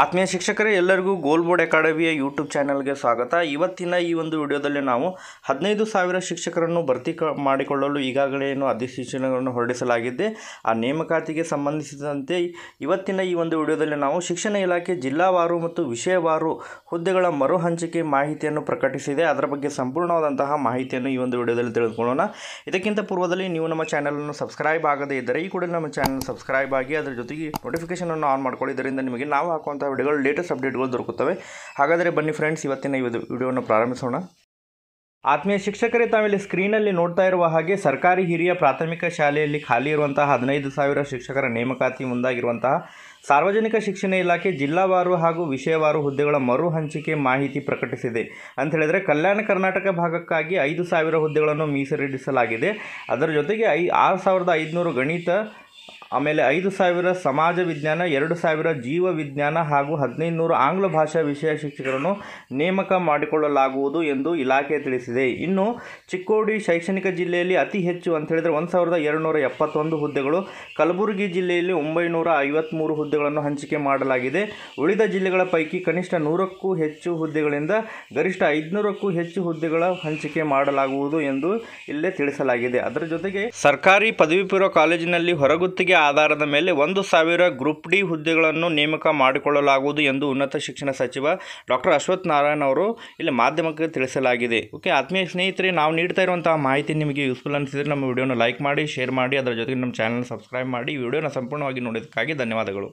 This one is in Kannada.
ಆತ್ಮೀಯ ಶಿಕ್ಷಕರೇ, ಎಲ್ಲರಿಗೂ ಗೋಲ್ ಬೋರ್ಡ್ ಅಕಾಡೆಮಿಯ ಯೂಟ್ಯೂಬ್ ಚಾನಲ್ಗೆ ಸ್ವಾಗತ. ಇವತ್ತಿನ ಈ ಒಂದು ವಿಡಿಯೋದಲ್ಲಿ ನಾವು ಹದಿನೈದು ಸಾವಿರ ಶಿಕ್ಷಕರನ್ನು ಭರ್ತಿ ಮಾಡಿಕೊಳ್ಳಲು ಈಗಾಗಲೇ ಏನು ಅಧಿಸೂಚನೆಗಳನ್ನು ಹೊರಡಿಸಲಾಗಿದೆ. ಆ ನೇಮಕಾತಿಗೆ ಸಂಬಂಧಿಸಿದಂತೆ ಇವತ್ತಿನ ಈ ಒಂದು ವಿಡಿಯೋದಲ್ಲಿ ನಾವು ಶಿಕ್ಷಣ ಇಲಾಖೆ ಜಿಲ್ಲಾವಾರು ಮತ್ತು ವಿಷಯವಾರು ಹುದ್ದೆಗಳ ಮರು ಹಂಚಿಕೆ ಮಾಹಿತಿಯನ್ನು ಪ್ರಕಟಿಸಿದೆ. ಅದರ ಬಗ್ಗೆ ಸಂಪೂರ್ಣವಾದಂತಹ ಮಾಹಿತಿಯನ್ನು ಈ ಒಂದು ವಿಡಿಯೋದಲ್ಲಿ ತಿಳಿದುಕೊಳ್ಳೋಣ. ಇದಕ್ಕಿಂತ ಪೂರ್ವದಲ್ಲಿ ನೀವು ನಮ್ಮ ಚಾನಲನ್ನು ಸಬ್ಸ್ಕ್ರೈಬ್ ಆಗದೇ ಇದ್ದರೆ ಈ ಕೂಡ ನಮ್ಮ ಚಾನಲ್ ಸಬ್ಸ್ಕ್ರೈಬ್ ಆಗಿ ಅದರ ಜೊತೆಗೆ ನೋಟಿಫಿಕೇಷನನ್ನು ಆನ್ ಮಾಡ್ಕೊಳ್ಳಿ. ಇದರಿಂದ ನಿಮಗೆ ನಾವು ಹಾಕುವಂಥ ವಿಡಿಯೋಗಳು ಲೇಟೆಸ್ಟ್ ಅಪ್ಡೇಟ್ಗಳು ದೊರಕುತ್ತವೆ. ಹಾಗಾದರೆ ಬನ್ನಿ ಫ್ರೆಂಡ್ಸ್ ಇವತ್ತಿನ ಈ ವಿಡಿಯೋವನ್ನು ಪ್ರಾರಂಭಿಸೋಣ. ಆತ್ಮೀಯ ಶಿಕ್ಷಕರೇ, ತಾವಿಲ್ಲಿ ಸ್ಕ್ರೀನಲ್ಲಿ ನೋಡ್ತಾ ಇರುವ ಹಾಗೆ ಸರ್ಕಾರಿ ಹಿರಿಯ ಪ್ರಾಥಮಿಕ ಶಾಲೆಯಲ್ಲಿ ಖಾಲಿ ಇರುವಂತಹ ಹದಿನೈದು ಸಾವಿರ ಶಿಕ್ಷಕರ ನೇಮಕಾತಿ ಮುಂದಾಗಿರುವಂತಹ ಸಾರ್ವಜನಿಕ ಶಿಕ್ಷಣ ಇಲಾಖೆ ಜಿಲ್ಲಾವಾರು ಹಾಗೂ ವಿಷಯವಾರು ಹುದ್ದೆಗಳ ಮರು ಹಂಚಿಕೆ ಮಾಹಿತಿ ಪ್ರಕಟಿಸಿದೆ. ಅಂತ ಹೇಳಿದರೆ ಕಲ್ಯಾಣ ಕರ್ನಾಟಕ ಭಾಗಕ್ಕಾಗಿ ಐದು ಸಾವಿರ ಹುದ್ದೆಗಳನ್ನು ಮೀಸಲಿಡಿಸಲಾಗಿದೆ ಅದರ ಜೊತೆಗೆ ಐ, ಆರು ಸಾವಿರದ ಐದುನೂರು ಗಣಿತ ಆಮೇಲೆ ಐದು ಸಾವಿರ ಸಮಾಜ ವಿಜ್ಞಾನ, ಎರಡು ಸಾವಿರ ಜೀವ ವಿಜ್ಞಾನ ಹಾಗೂ ಹದಿನೈದು ನೂರು ಆಂಗ್ಲ ಭಾಷಾ ವಿಷಯ ಶಿಕ್ಷಕರನ್ನು ನೇಮಕ ಮಾಡಿಕೊಳ್ಳಲಾಗುವುದು ಎಂದು ಇಲಾಖೆ ತಿಳಿಸಿದೆ. ಇನ್ನು ಚಿಕ್ಕೋಡಿ ಶೈಕ್ಷಣಿಕ ಜಿಲ್ಲೆಯಲ್ಲಿ ಅತಿ ಹೆಚ್ಚು ಅಂತ ಹೇಳಿದರೆ ಒಂದು ಸಾವಿರದ ಎರಡುನೂರ ಎಪ್ಪತ್ತೊಂದು ಹುದ್ದೆಗಳು, ಕಲಬುರಗಿ ಜಿಲ್ಲೆಯಲ್ಲಿ ಒಂಬೈನೂರ ಐವತ್ತ್ಮೂರು ಹುದ್ದೆಗಳನ್ನು ಹಂಚಿಕೆ ಮಾಡಲಾಗಿದೆ. ಉಳಿದ ಜಿಲ್ಲೆಗಳ ಪೈಕಿ ಕನಿಷ್ಠ ನೂರಕ್ಕೂ ಹೆಚ್ಚು ಹುದ್ದೆಗಳಿಂದ ಗರಿಷ್ಠ ಐದುನೂರಕ್ಕೂ ಹೆಚ್ಚು ಹುದ್ದೆಗಳ ಹಂಚಿಕೆ ಮಾಡಲಾಗುವುದು ಎಂದು ಇಲ್ಲೇ ತಿಳಿಸಲಾಗಿದೆ. ಅದರ ಜೊತೆಗೆ ಸರ್ಕಾರಿ ಪದವಿ ಪೂರ್ವ ಕಾಲೇಜಿನಲ್ಲಿ ಹೊರಗುತ್ತಿಗೆ ಆಧಾರದ ಮೇಲೆ ಒಂದು ಸಾವಿರ ಗ್ರೂಪ್ ಡಿ ಹುದ್ದೆಗಳನ್ನು ನೇಮಕ ಮಾಡಿಕೊಳ್ಳಲಾಗುವುದು ಎಂದು ಉನ್ನತ ಶಿಕ್ಷಣ ಸಚಿವ ಡಾಕ್ಟರ್ ಅಶ್ವಥ್ ನಾರಾಯಣ್ ಅವರು ಇಲ್ಲಿ ಮಾಧ್ಯಮಕ್ಕೆ ತಿಳಿಸಲಾಗಿದೆ. ಓಕೆ, ಆತ್ಮೀಯ ಸ್ನೇಹಿತರೆ, ನಾವು ನೀಡ್ತಾ ಇರುವಂತಹ ಮಾಹಿತಿ ನಿಮಗೆ ಯೂಸ್ಫುಲ್ ಅನಿಸಿದರೆ ನಮ್ಮ ವಿಡಿಯೋನ ಲೈಕ್ ಮಾಡಿ ಶೇರ್ ಮಾಡಿ, ಅದರ ಜೊತೆಗೆ ನಮ್ಮ ಚಾನಲ್ ಸಬ್ಸ್ಕ್ರೈಬ್ ಮಾಡಿ ವಿಡಿಯೋನ ಸಂಪೂರ್ಣವಾಗಿ ನೋಡೋದಕ್ಕಾಗಿ ಧನ್ಯವಾದಗಳು.